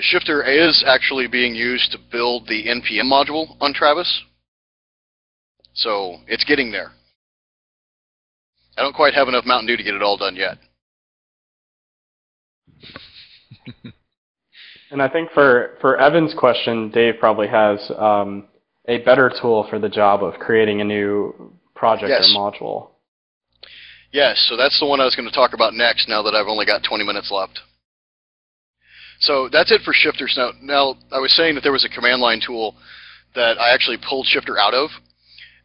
Speaker 3: Shifter is actually being used to build the NPM module on Travis, so it's getting there. I don't quite have enough Mountain Dew to get it all done yet. [laughs]
Speaker 2: And I think for, for Evan's question, Dav probably has um, a better tool for the job of creating a new project
Speaker 3: Yes.
Speaker 2: or module.
Speaker 3: Yes, so that's the one I was going to talk about next now that I've only got 20 minutes left. So that's it for shifters. Now, now I was saying that there was a command line tool that I actually pulled shifter out of,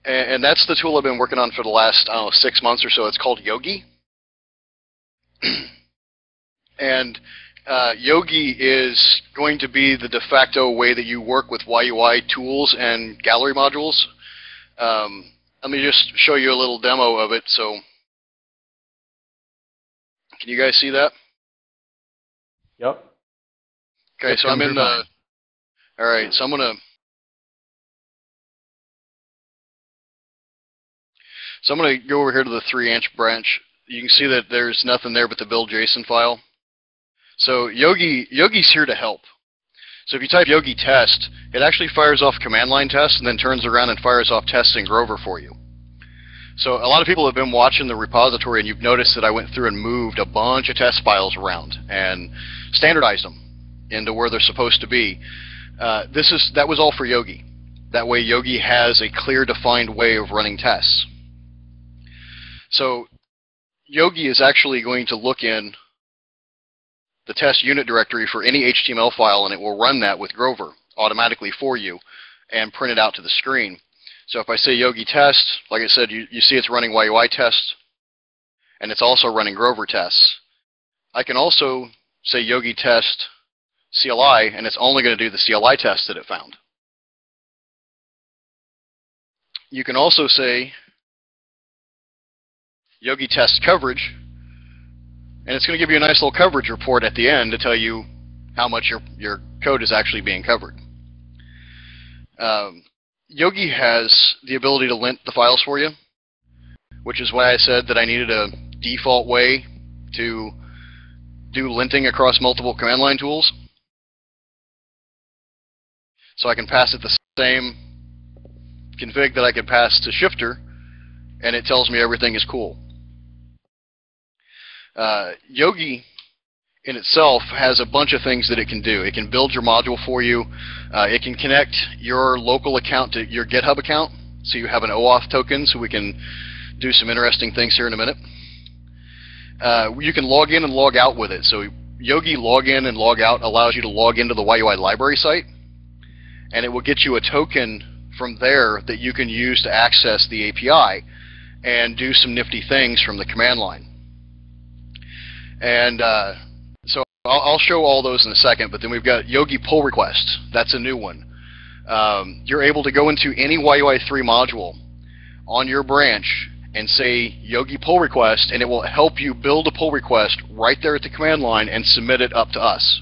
Speaker 3: and, and that's the tool I've been working on for the last, know, six months or so. It's called Yogi. [clears throat] and uh, Yogi is going to be the de facto way that you work with YUI tools and gallery modules. Um, let me just show you a little demo of it. So can you guys see that?
Speaker 2: Yep.
Speaker 3: Okay, so I'm in the. All right, so I'm gonna. So I'm gonna go over here to the three inch branch. You can see that there's nothing there but the build JSON file. So Yogi Yogi's here to help. So if you type Yogi test, it actually fires off command line test and then turns around and fires off tests in Grover for you. So a lot of people have been watching the repository and you've noticed that I went through and moved a bunch of test files around and standardized them into where they're supposed to be. Uh, this is that was all for Yogi. That way Yogi has a clear defined way of running tests. So Yogi is actually going to look in the test unit directory for any HTML file and it will run that with Grover automatically for you and print it out to the screen. So if I say Yogi test, like I said, you, you see it's running YUI test and it's also running Grover tests. I can also say Yogi test CLI and it's only going to do the CLI test that it found. You can also say Yogi test coverage, and it's going to give you a nice little coverage report at the end to tell you how much your, your code is actually being covered. Um, Yogi has the ability to lint the files for you, which is why I said that I needed a default way to do linting across multiple command line tools. So I can pass it the same config that I could pass to Shifter, and it tells me everything is cool. Uh, Yogi in itself has a bunch of things that it can do. It can build your module for you. Uh, it can connect your local account to your GitHub account, so you have an OAuth token, so we can do some interesting things here in a minute. Uh, you can log in and log out with it. So Yogi login and log out allows you to log into the YUI library site, and it will get you a token from there that you can use to access the API and do some nifty things from the command line. And uh, so I'll, I'll, show all those in a second, but then we've got Yogi pull requests. That's a new one. Um, you're able to go into any YUI3 module on your branch and say Yogi pull request, and it will help you build a pull request right there at the command line and submit it up to us.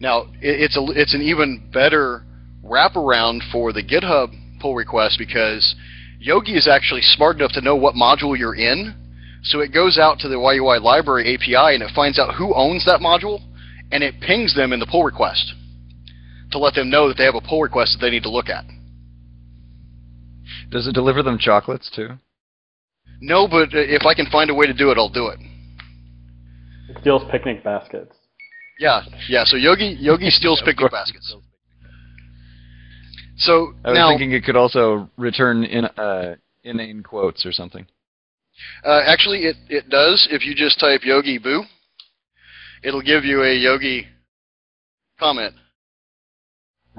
Speaker 3: Now, it, it's, a, it's an even better wraparound for the GitHub pull request because Yogi is actually smart enough to know what module you're in so it goes out to the YUI library API and it finds out who owns that module and it pings them in the pull request to let them know that they have a pull request that they need to look at.
Speaker 1: Does it deliver them chocolates too?
Speaker 3: No, but if I can find a way to do it, I'll do it.
Speaker 2: It steals picnic baskets.
Speaker 3: Yeah, yeah. So Yogi Yogi steals picnic baskets. So
Speaker 1: I was
Speaker 3: now,
Speaker 1: thinking it could also return in uh, inane quotes or something.
Speaker 3: Uh, actually, it, it does. If you just type Yogi Boo, it'll give you a Yogi comment. [laughs]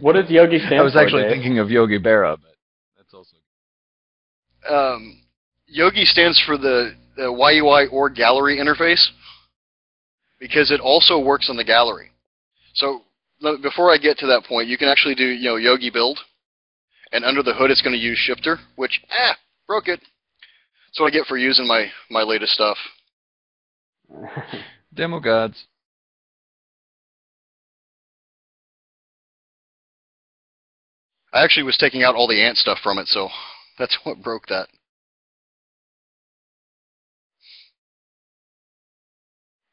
Speaker 2: what does Yogi stand for?
Speaker 1: I was actually
Speaker 2: Dav?
Speaker 1: thinking of Yogi Berra, but that's also.
Speaker 3: Um, Yogi stands for the, the YUI or gallery interface because it also works on the gallery. So before I get to that point, you can actually do you know Yogi build, and under the hood it's going to use Shifter, which ah broke it. That's what I get for using my, my latest stuff. [laughs]
Speaker 1: Demo gods.
Speaker 3: I actually was taking out all the ant stuff from it, so that's what broke that.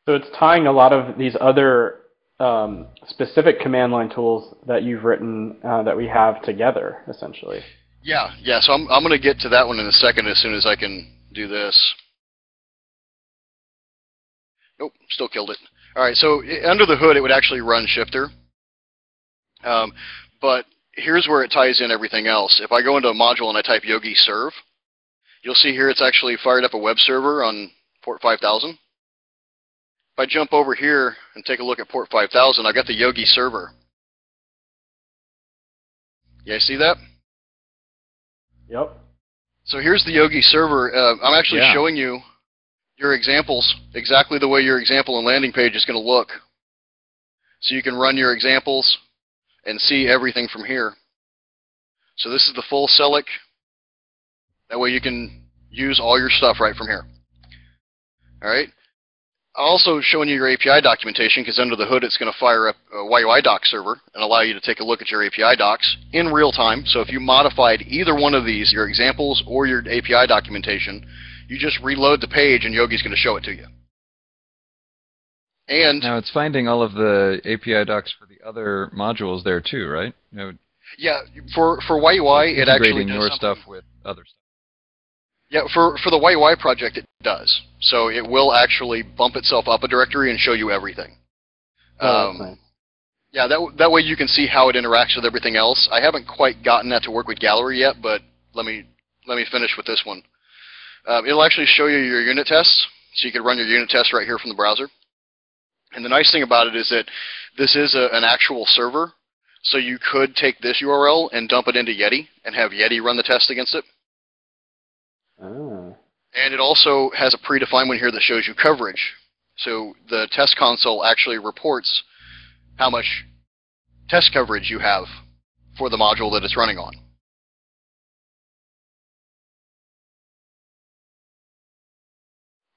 Speaker 2: So it's tying a lot of these other um, specific command line tools that you've written uh, that we have together, essentially.
Speaker 3: Yeah, yeah. So I'm I'm going to get to that one in a second as soon as I can do this. Nope, still killed it. All right, so under the hood, it would actually run Shifter. Um, but here's where it ties in everything else. If I go into a module and I type Yogi Serve, you'll see here it's actually fired up a web server on port 5000. If I jump over here and take a look at port 5000, I've got the Yogi server. You guys see that?
Speaker 2: Yep.
Speaker 3: So here's the Yogi server. Uh, I'm actually
Speaker 1: yeah.
Speaker 3: showing you your examples exactly the way your example and landing page is going to look. So you can run your examples and see everything from here. So this is the full Selleck. That way you can use all your stuff right from here. All right. Also showing you your API documentation because under the hood it's going to fire up a YUI doc server and allow you to take a look at your API docs in real time. So if you modified either one of these, your examples or your API documentation, you just reload the page and Yogi's going to show it to you. And
Speaker 1: now it's finding all of the API docs for the other modules there too, right? You know,
Speaker 3: yeah, for for YUI it actually does
Speaker 1: your stuff with other stuff.
Speaker 3: Yeah, for for the YUI project it does. So it will actually bump itself up a directory and show you everything.
Speaker 2: Oh,
Speaker 3: Um,
Speaker 2: nice.
Speaker 3: Yeah, that that way you can see how it interacts with everything else. I haven't quite gotten that to work with Gallery yet, but let me let me finish with this one. Um, it'll actually show you your unit tests, so you can run your unit tests right here from the browser. And the nice thing about it is that this is a, an actual server, so you could take this URL and dump it into Yeti and have Yeti run the test against it.
Speaker 2: Oh.
Speaker 3: And it also has a predefined one here that shows you coverage. So the test console actually reports how much test coverage you have for the module that it's running on.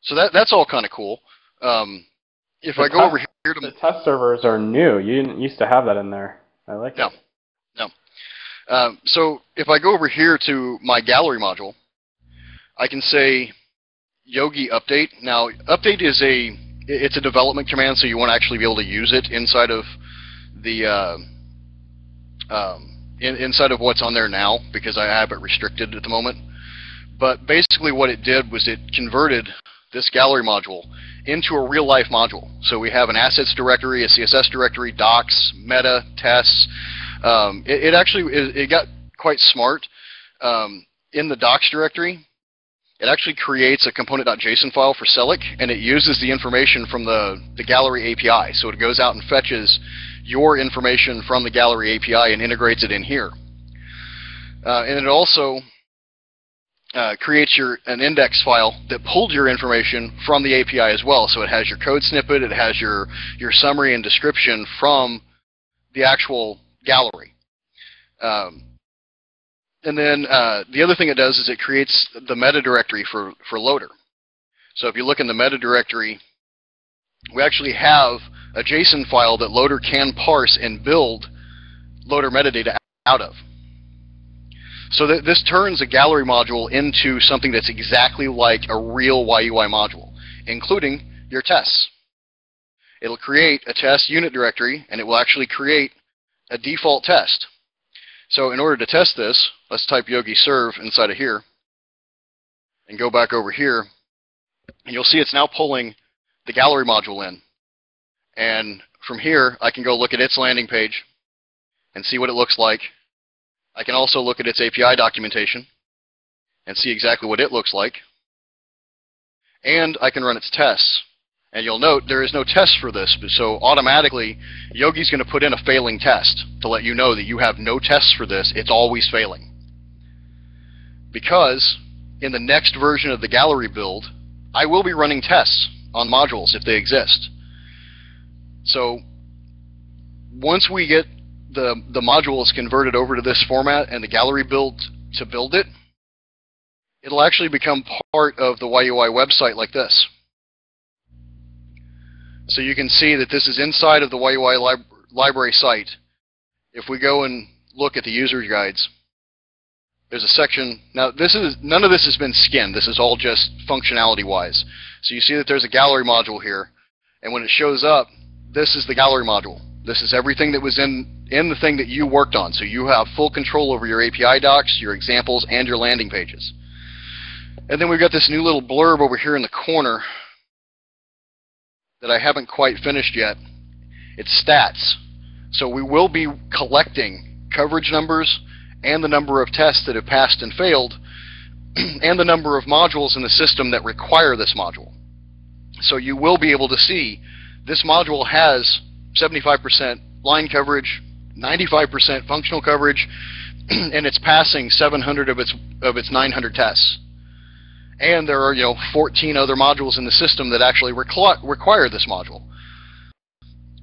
Speaker 3: So that that's all kind of cool. Um, if
Speaker 2: The
Speaker 3: I go
Speaker 2: test-
Speaker 3: over here to
Speaker 2: The test servers are new. You didn't used to have that in there. I like
Speaker 3: No.
Speaker 2: it.
Speaker 3: Um, so if I go over here to my gallery module, I can say Yogi update. Now, update is a it's a development command, so you want to actually be able to use it inside of the uh, um, in, inside of what's on there now because I have it restricted at the moment. But basically, what it did was it converted this gallery module into a real life module. So we have an assets directory, a CSS directory, docs, meta, tests. Um, it, it actually it, it got quite smart. Um, in the docs directory, it actually creates a component.json file for Selleck, and it uses the information from the, the gallery API. So it goes out and fetches your information from the gallery API and integrates it in here. Uh, and it also uh, creates your an index file that pulled your information from the API as well. So it has your code snippet, it has your your summary and description from the actual gallery. Um, and then uh, the other thing it does is it creates the meta directory for for loader. So if you look in the meta directory, we actually have a JSON file that loader can parse and build loader metadata out of. So that this turns a gallery module into something that's exactly like a real YUI module, including your tests. It'll create a test unit directory, and it will actually create a default test. So in order to test this, let's type yogi serve inside of here, and go back over here, and you'll see it's now pulling the gallery module in. And from here, I can go look at its landing page and see what it looks like. I can also look at its API documentation and see exactly what it looks like. And I can run its tests. And you'll note there is no test for this, so automatically Yogi's going to put in a failing test to let you know that you have no tests for this, it's always failing. Because in the next version of the gallery build, I will be running tests on modules if they exist. So once we get the, the modules converted over to this format and the gallery build to build it, it'll actually become part of the YUI website like this. So you can see that this is inside of the YUI lib library site. If we go and look at the user guides, there's a section. Now, this is none of this has been skinned. This is all just functionality wise. So you see that there's a gallery module here, and when it shows up, this is the gallery module. This is everything that was in in the thing that you worked on. So you have full control over your API docs, your examples, and your landing pages. And then we've got this new little blurb over here in the corner that I haven't quite finished yet. It's stats. So we will be collecting coverage numbers and the number of tests that have passed and failed [clears throat] and the number of modules in the system that require this module. So you will be able to see this module has 75% line coverage, 95% functional coverage, [clears throat] and it's passing 700 of its of its 900 tests. And there are you know 14 other modules in the system that actually requ- require this module.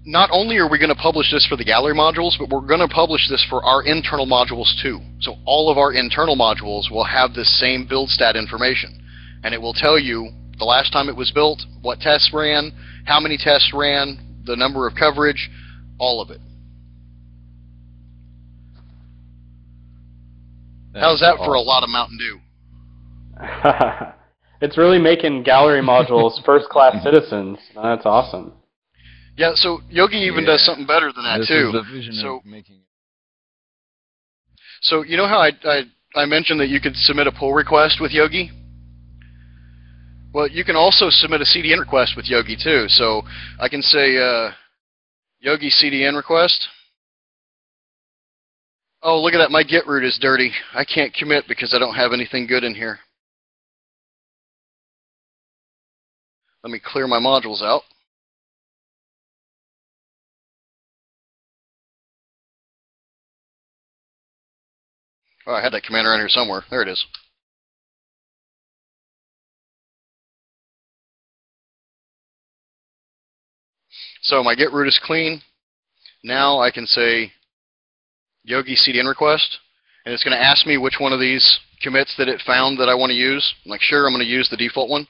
Speaker 3: Not only are we going to publish this for the gallery modules, but we're going to publish this for our internal modules too. So all of our internal modules will have this same build stat information, and it will tell you the last time it was built, what tests ran, how many tests ran, the number of coverage, all of it. How's that for a lot of Mountain Dew? [laughs]
Speaker 2: it's really making gallery modules [laughs] first-class citizens. That's awesome.
Speaker 3: Yeah, so Yogi even does something better than that
Speaker 1: this
Speaker 3: too.
Speaker 1: is the vision
Speaker 3: So-
Speaker 1: of making
Speaker 3: So you know how I, I I mentioned that you could submit a pull request with Yogi? Well, you can also submit a CDN request with Yogi too. So I can say, uh, Yogi CDN request. Oh, look at that. My git root is dirty. I can't commit because I don't have anything good in here. Let me clear my modules out. Oh, I had that command around here somewhere. There it is. So my git root is clean. Now I can say Yogi CDN request, and it's going to ask me which one of these commits that it found that I want to use. I'm like, sure, I'm going to use the default one.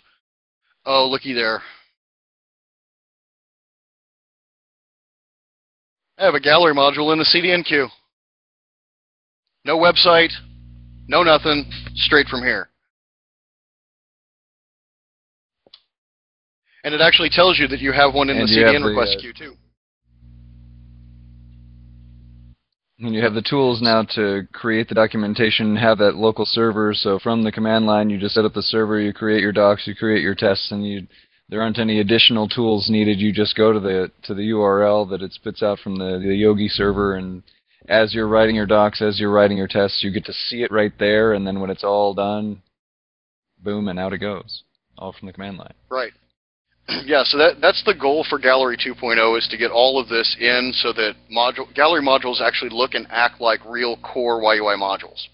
Speaker 3: Oh, looky there. I have a gallery module in the CDN queue. No website, no nothing, straight from here. And it actually tells you that you have one in
Speaker 1: And
Speaker 3: the CDN
Speaker 1: the,
Speaker 3: request
Speaker 1: uh,
Speaker 3: queue too.
Speaker 1: And you have the tools now to create the documentation, have that local server. So from the command line, you just set up the server, you create your docs, you create your tests, and you there aren't any additional tools needed. You just go to the to the URL that it spits out from the, the Yogi server, and as you're writing your docs, as you're writing your tests, you get to see it right there. And then when it's all done, boom, and out it goes, all from the command line.
Speaker 3: Right. [clears throat] Yeah, so that that's the goal for Gallery 2.0 is to get all of this in so that module Gallery modules actually look and act like real core YUI modules.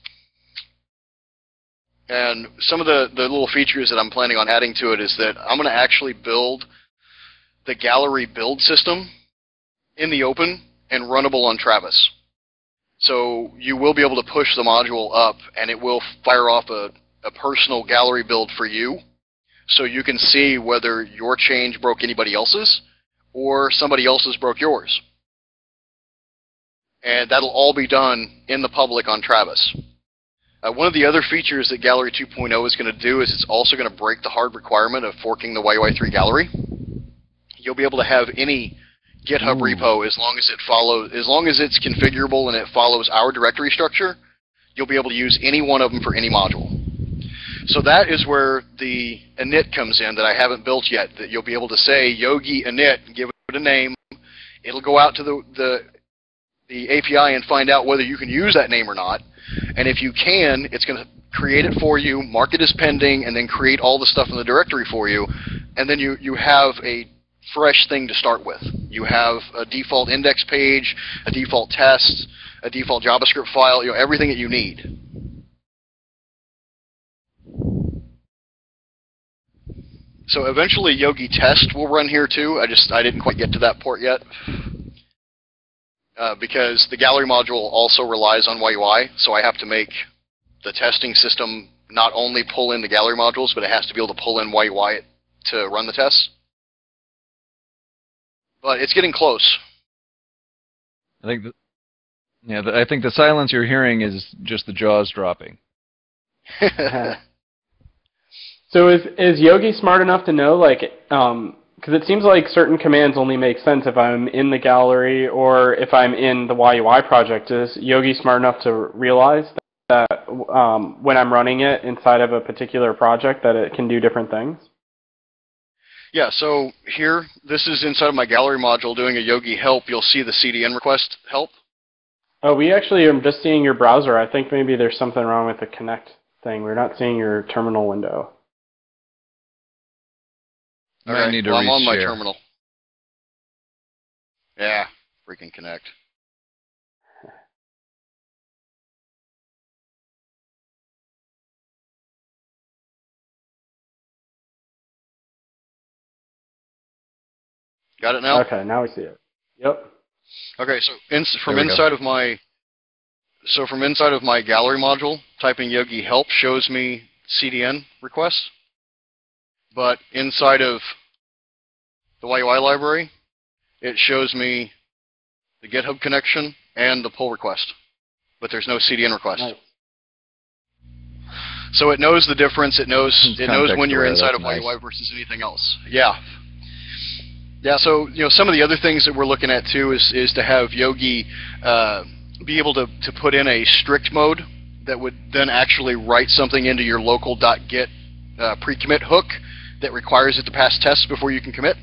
Speaker 3: And some of the, the little features that I'm planning on adding to it is that I'm going to actually build the Gallery build system in the open and runnable on Travis. So you will be able to push the module up and it will fire off a, a personal Gallery build for you so you can see whether your change broke anybody else's or somebody else's broke yours. And that'll all be done in the public on Travis. Uh, one of the other features that Gallery 2.0 is going to do is it's also going to break the hard requirement of forking the YUI3 gallery. You'll be able to have any GitHub
Speaker 1: Ooh.
Speaker 3: repo as long as it follows, as long as it's configurable and it follows our directory structure. You'll be able to use any one of them for any module. So that is where the init comes in that I haven't built yet. That you'll be able to say Yogi init and give it a name. It'll go out to the, the the API and find out whether you can use that name or not. And if you can, it's going to create it for you, mark it as pending, and then create all the stuff in the directory for you. And then you, you have a fresh thing to start with. You have a default index page, a default test, a default JavaScript file, you know, everything that you need. So eventually Yogi Test will run here too. I just I didn't quite get to that port yet. Uh, because the gallery module also relies on YUI, so I have to make the testing system not only pull in the gallery modules, but it has to be able to pull in YUI to run the tests. But it's getting close.
Speaker 1: I think, the, yeah, the, I think the silence you're hearing is just the jaws dropping. [laughs]
Speaker 2: So is is Yogi smart enough to know like um because it seems like certain commands only make sense if I'm in the gallery or if I'm in the YUI project. Is Yogi smart enough to realize that um, when I'm running it inside of a particular project that it can do different things?
Speaker 3: Yeah, so here, this is inside of my gallery module doing a Yogi help. You'll see the CDN request help.
Speaker 2: Oh, we actually are just seeing your browser. I think maybe there's something wrong with the connect thing. We're not seeing your terminal window.
Speaker 1: You might
Speaker 3: Okay,
Speaker 1: need to
Speaker 3: well, I'm on my
Speaker 1: reshare.
Speaker 3: terminal. Yeah, freaking connect. Got it now?
Speaker 2: Okay, now we see it. Yep.
Speaker 3: Okay, so in, from
Speaker 1: There we go.
Speaker 3: inside of my so from inside of my gallery module, typing Yogi help shows me CDN requests. But inside of the YUI library, it shows me the GitHub connection and the pull request. But there's no CDN request.
Speaker 2: Nice.
Speaker 3: So it knows the difference. It knows
Speaker 1: Hmm,
Speaker 3: it knows when you're inside of
Speaker 1: that's
Speaker 3: YUI versus anything else. Yeah. Yeah. So you know some of the other things that we're looking at too is is to have Yogi uh, be able to to put in a strict mode that would then actually write something into your local .git uh, pre-commit hook that requires it to pass tests before you can commit.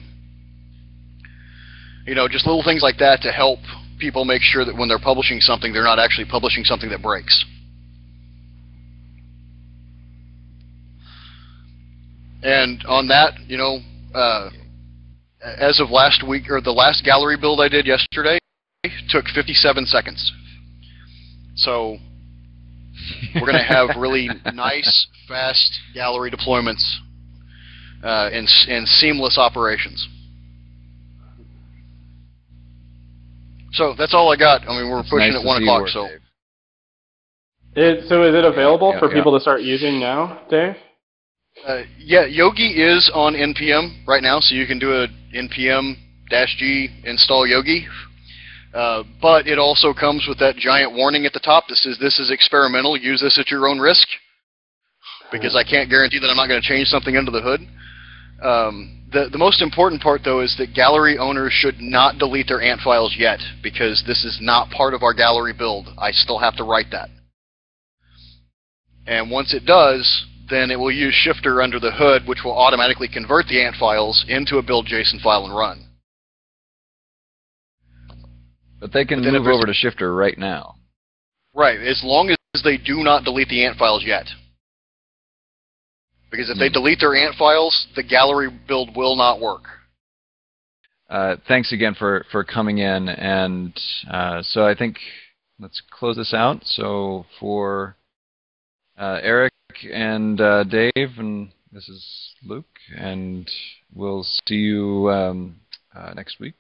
Speaker 3: You know, just little things like that to help people make sure that when they're publishing something, they're not actually publishing something that breaks. And on that, you know, uh, as of last week or the last gallery build I did yesterday, took 57 seconds. So we're going to have really [laughs] nice, fast gallery deployments uh, and, and seamless operations. So that's all I got. I mean, we're
Speaker 1: It's
Speaker 3: pushing
Speaker 1: nice
Speaker 3: at one o'clock. So
Speaker 2: It, so is it available
Speaker 1: Yeah,
Speaker 2: for
Speaker 1: yeah.
Speaker 2: people to start using now, Dav?
Speaker 3: uh, yeah, Yogi is on npm right now, so you can do a npm -g install Yogi. Uh, but it also comes with that giant warning at the top that says this is experimental. Use this at your own risk. Because I can't guarantee that I'm not going to change something under the hood. Um, the the most important part though is that gallery owners should not delete their ant files yet because this is not part of our gallery build. I still have to write that. And once it does, then it will use Shifter under the hood, which will automatically convert the ant files into a build JSON file and run.
Speaker 1: But they can
Speaker 3: But
Speaker 1: move over to Shifter right now.
Speaker 3: Right, as long as they do not delete the ant files yet. Because if they
Speaker 1: Hmm.
Speaker 3: delete their ant files, the gallery build will not work.
Speaker 1: Uh, thanks again for, for coming in. And uh, so I think let's close this out. So for uh, Eric and uh, Dav, and this is Luke, and we'll see you um, uh, next week.